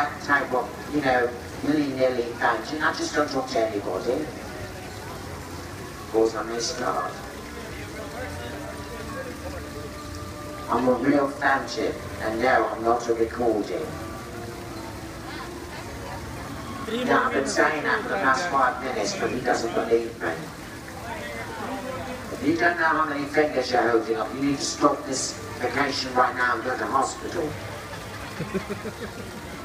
that type of, you know, willy-nilly tangent. I just don't talk to anybody. Of course, I may start. I'm a real phantom, and no, I'm not a recording. Yeah, I've been saying that for the past five minutes, but he doesn't believe me. If you don't know how many fingers you're holding up, you need to stop this vacation right now and go to hospital.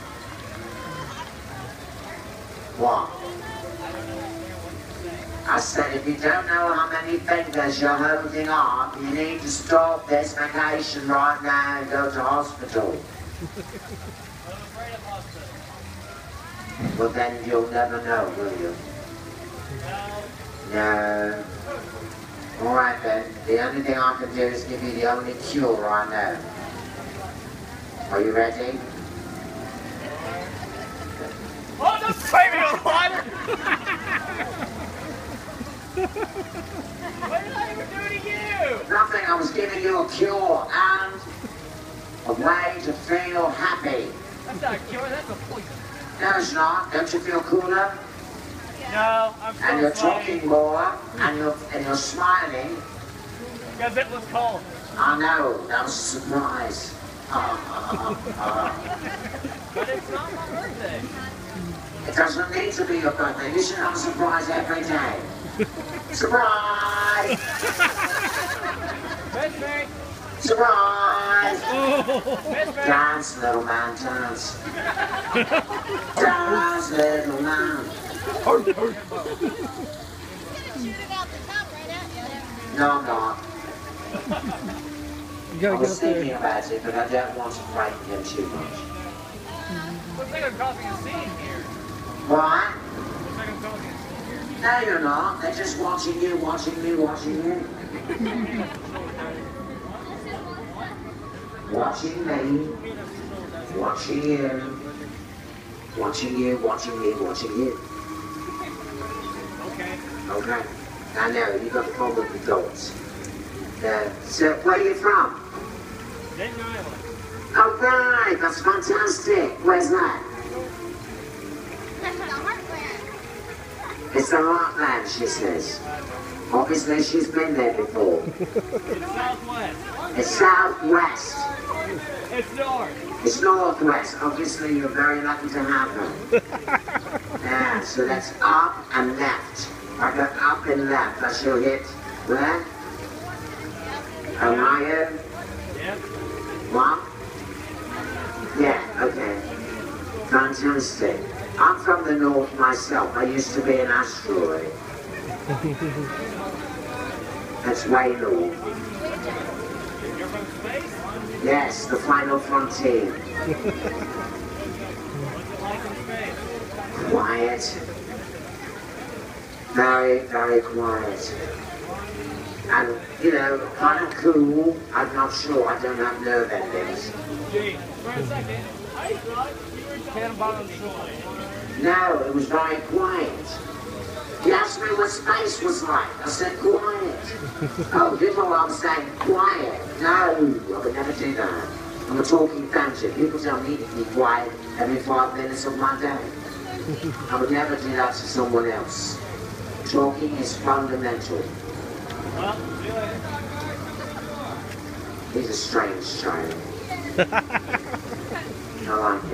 what? I said, if you don't know how many fingers you're holding up, you need to stop this vacation right now and go to hospital. Well, then you'll never know, will you? No. All right, then. The only thing I can do is give you the only cure I know. Are you ready? Oh, don't spray me with water! What did I ever do to you? Nothing. I was giving you a cure and a way to feel happy. That's not a cure, that's a poison. No, it's not. Don't you feel cooler? No, I'm And you're so talking more, and you're and you're smiling. Because it was cold. I know. That was a surprise. Ah, ah, ah. But it's not my birthday. It doesn't need to be your birthday. You should have a surprise every day. Surprise! Surprise! Dance, little man, dance. Dance, little man. Shoot it out the top right at you. No, I'm not. You I was up there. thinking about it, but I don't want to frighten him too much. Looks like I'm causing a scene here. Why? Looks like I'm causing a scene here. No, you're not. They're just watching you, watching me, watching you. Watching me, watching you. Watching you, watching me, watching you. Okay. Okay. I know, you got the problem with adults. Uh, so, where are you from? Denton Island. Oh, that's fantastic. Where's that? It's the Heartland, she says. Obviously, she's been there before. It's southwest. It's southwest. It's north. It's northwest. Obviously, you're very lucky to have her. Yeah, so that's up and left. I go up and left. I shall hit where? Ohio? Yep. What? Yeah, okay. Fantastic. I'm from the north myself. I used to be an asteroid. That's way north. You're from space? Yes, the final frontier. What's it like in space? Quiet. Very, very quiet. And, you know, kind of cool. I'm not sure. I don't have nerve endings. Gee, for a second, I thought you were Cannonball Troy. No, it was very quiet. He asked me what space was like. I said quiet. oh, people are saying quiet. No, I would never do that. I'm a talking phantom. People tell me to be quiet every five minutes of my day. I would never do that to someone else. Talking is fundamental. Well, see you later. He's a strange child. I like it.